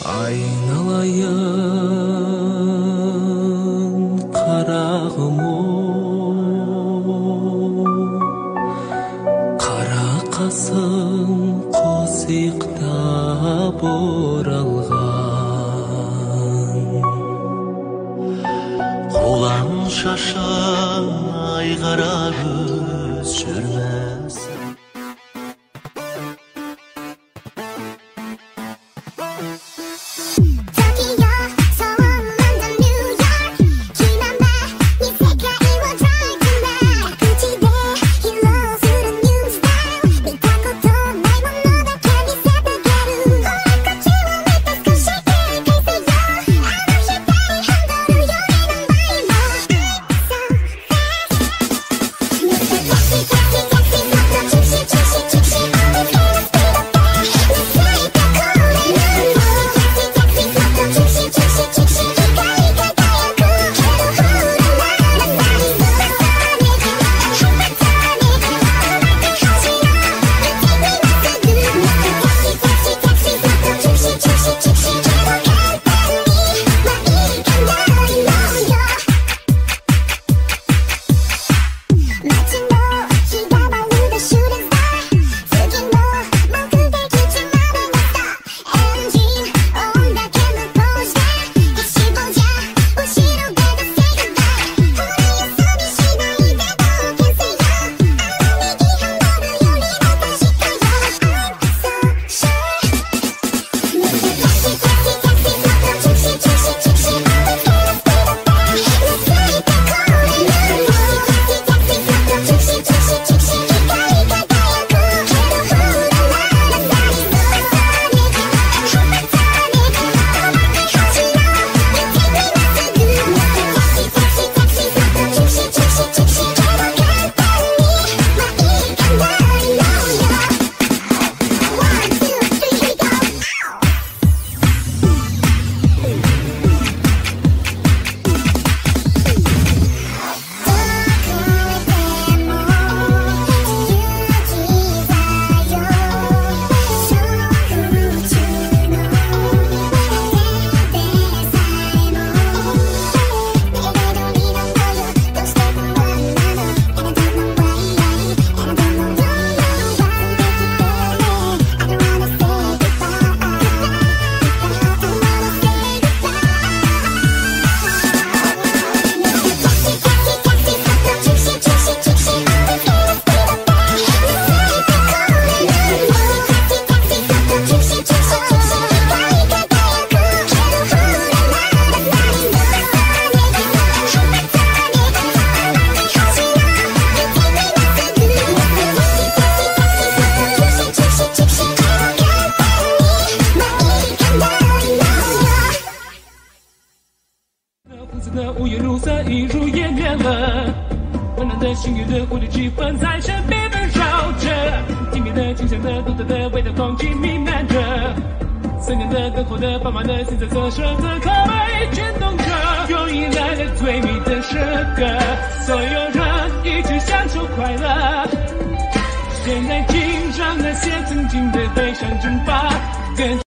айналайын қарағым қара қасым қосиқтап оралған қолаң шашы айқара көз жүрміз 那的五颜六色，映如眼帘了。温暖的幸运的蝴蝶气氛在身边围绕着，甜蜜的清香的独特的味道，空气弥漫着。思念的灯火的斑马的心在瑟瑟的可味牵动着，用依赖的最美的时刻，所有人一起享受快乐。现在，请让那些曾经的悲伤蒸发。